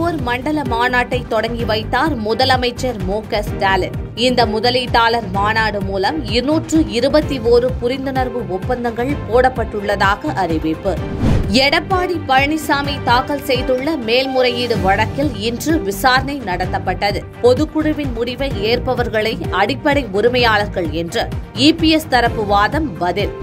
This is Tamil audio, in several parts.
தஞ்சாவூர் மண்டல மாநாட்டை தொடங்கி வைத்தார் முதலமைச்சர் மு க ஸ்டாலின். இந்த முதலீட்டாளர் மாநாடு மூலம் இருநூற்று இருபத்தி ஓரு புரிந்துணர்வு ஒப்பந்தங்கள் போடப்பட்டுள்ளதாக அறிவிப்பு. எடப்பாடி பழனிசாமி தாக்கல் செய்துள்ள மேல்முறையீடு வழக்கில் இன்று விசாரணை நடத்தப்பட்டது. பொதுக்குழுவின் முடிவை ஏற்பவர்களை அடிப்படை உரிமையாளர்கள் என்று இபிஎஸ் தரப்பு வாதம் பதில்.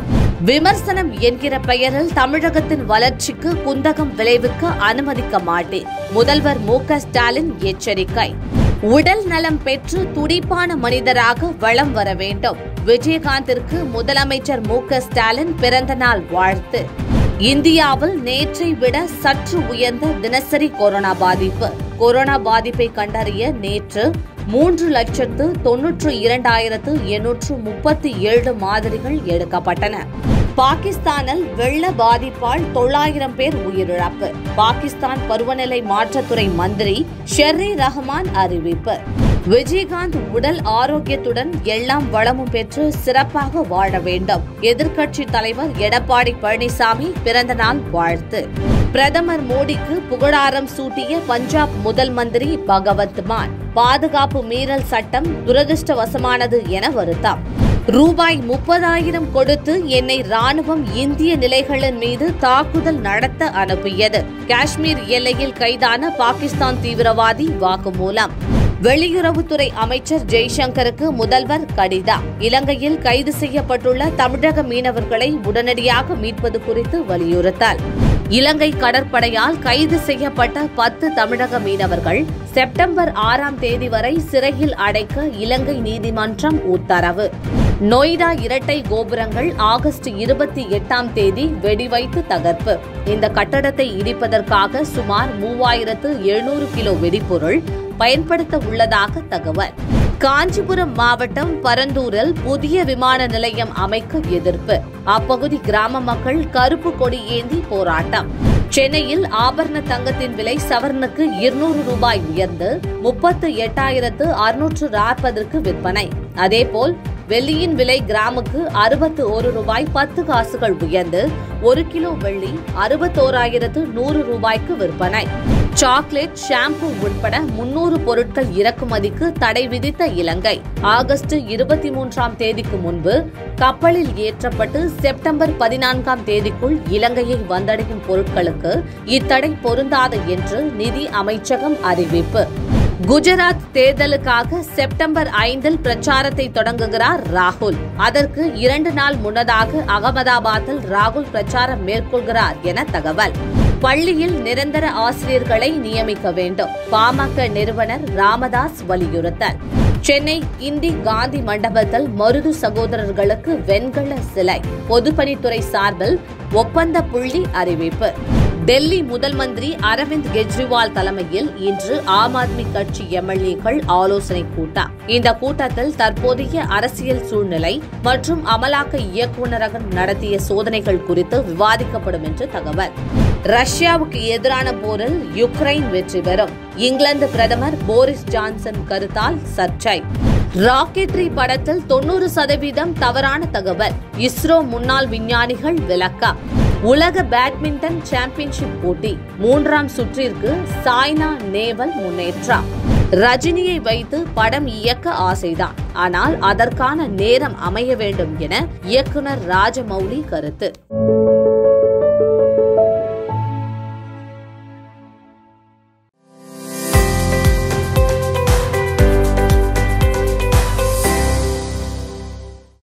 விமர்சனம் என்கிற பெயரில் தமிழகத்தின் வளர்ச்சிக்கு குந்தகம் விளைவிக்க அனுமதிக்க மாட்டேன். முதல்வர் மு ஸ்டாலின் எச்சரிக்கை. உடல் நலம் பெற்று துடிப்பான மனிதராக வளம் வர வேண்டும். விஜயகாந்திற்கு முதலமைச்சர் மு ஸ்டாலின் ஸ்டாலின் பிறந்தநாள் வாழ்த்து. இந்தியாவில் நேற்றை விட சற்று உயர்ந்த தினசரி கொரோனா பாதிப்பு. கொரோனா பாதிப்பை கண்டறிய நேற்று மூன்று லட்சத்து தொன்னூற்று இரண்டாயிரத்து எண்ணூற்று முப்பத்தி ஏழு மாதிரிகள் எடுக்கப்பட்டன. பாகிஸ்தானில் வெள்ள பாதிப்பால் தொள்ளாயிரம் பேர் உயிரிழப்பு. பாகிஸ்தான் பருவநிலை மாற்றத்துறை மந்திரி ஷெர்ரி ரஹ்மான் அறிவிப்பு. விஜயகாந்த் உடல் ஆரோக்கியத்துடன் எல்லாம் வளமும் பெற்று சிறப்பாக வாழ வேண்டும். எதிர்க்கட்சி தலைவர் எடப்பாடி பழனிசாமி பிறந்தநாள் வாழ்த்து. பிரதமர் மோடிக்கு புகழாரம் சூட்டிய பஞ்சாப் முதல் மந்திரி பகவந்த் மான். பாதுகாப்பு மீறல் சட்டம் துரதிருஷ்டவசமானது என வருத்தம். ரூபாய் முப்பதாயிரம் கொடுத்து என்னை ராணுவம் இந்திய நிலைகளின் மீது தாக்குதல் நடத்த அனுப்பியது. காஷ்மீர் எல்லையில் கைதான பாகிஸ்தான் தீவிரவாதி வாக்குமூலம். வெளியுறவுத்துறை அமைச்சர் ஜெய்சங்கருக்கு முதல்வர் கடிதம். இலங்கையில் கைது செய்யப்பட்டுள்ள தமிழக மீனவர்களை உடனடியாக மீட்பது குறித்து வலியுறுத்தல். இலங்கை கடற்படையால் கைது செய்யப்பட்ட பத்து தமிழக மீனவர்கள் செப்டம்பர் ஆறாம் தேதி வரை சிறையில் அடைக்க இலங்கை நீதிமன்றம் உத்தரவு. நொய்டா இரட்டை கோபுரங்கள் ஆகஸ்ட் இருபத்தி எட்டாம் தேதி வெடிவைத்து தகர்ப்பு. இந்த கட்டடத்தை இடிப்பதற்காக சுமார் மூவாயிரத்து எழுநூறு கிலோ வெடிபொருள் பயன்படுத்த உள்ளதாக தகவல். காஞ்சிபுரம் மாவட்டம் பரந்தூரில் புதிய விமான நிலையம் அமைக்க எதிர்ப்பு. அப்பகுதி கிராம மக்கள் கருப்பு கொடி ஏந்தி போராட்டம். சென்னையில் ஆபரண தங்கத்தின் விலை சவரனுக்கு இருநூறு ரூபாய் உயர்ந்து முப்பத்து எட்டாயிரத்து அறுநூற்று நாற்பதற்கு விற்பனை. அதேபோல் வெள்ளியின் விலை கிராமுக்கு அறுபத்து ஒரு ரூபாய் பத்து காசுகள் உயர்ந்து ஒரு கிலோ வெள்ளி அறுபத்தோராயிரத்து நூறு ரூபாய்க்கு விற்பனை. சாக்லேட் ஷாம்பு உட்பட முன்னூறு பொருட்கள் இறக்குமதிக்கு தடை விதித்த இலங்கை. ஆகஸ்ட் இருபத்தி மூன்றாம் தேதிக்கு முன்பு கப்பலில் ஏற்றப்பட்டு செப்டம்பர் பதினான்காம் தேதிக்குள் இலங்கையை வந்தடையும் பொருட்களுக்கு இத்தடை பொருந்தாது என்று நிதி அமைச்சகம் அறிவிப்பு. குஜராத் தேர்தலுக்காக செப்டம்பர் ஐந்தில் பிரச்சாரத்தை தொடங்குகிறார் ராகுல். அதற்கு இரண்டு நாள் முன்னதாக அகமதாபாத்தில் ராகுல் பிரச்சாரம் மேற்கொள்கிறார் என தகவல். பள்ளியில் நிரந்தர ஆசிரியர்களை நியமிக்க வேண்டும். பாமக நிறுவனர் ராமதாஸ் வலியுறுத்தல். சென்னை கிண்டி காந்தி மண்டபத்தில் மருது சகோதரர்களுக்கு வெண்கல சிலை. பொதுப்பணித்துறை சார்பில் ஒப்பந்த புள்ளி அறிவிப்பு. டெல்லி முதல் மந்திரி அரவிந்த் கெஜ்ரிவால் தலைமையில் இன்று ஆம் ஆத்மி கட்சி எம்எல்ஏக்கள் ஆலோசனை கூட்டம். இந்த கூட்டத்தில் தற்போதைய அரசியல் சூழ்நிலை மற்றும் அமலாக்க இயக்குநரகம் நடத்திய சோதனைகள் குறித்து விவாதிக்கப்படும் என்று தகவல். ரஷ்யாவுக்கு எதிரான போரில் யுக்ரைன் வெற்றி பெறும். இங்கிலாந்து பிரதமர் போரிஸ் ஜான்சன் கருத்தால் சர்ச்சை. ராக்கெட்ரி படத்தில் தொன்னூறு சதவீதம் தவறான தகவல். இஸ்ரோ முன்னாள் விஞ்ஞானிகள் விளக்கம். உலக பேட்மிண்டன் சாம்பியன்ஷிப் போட்டி மூன்றாம் சுற்றிற்கு சாய்னா நேவல் முன்னேற்றார் ரஜினியை வைத்து படம் இயக்க ஆசைதான். ஆனால் அதற்கான நேரம் அமைய வேண்டும் என இயக்குனர் ராஜமௌலி கருத்து.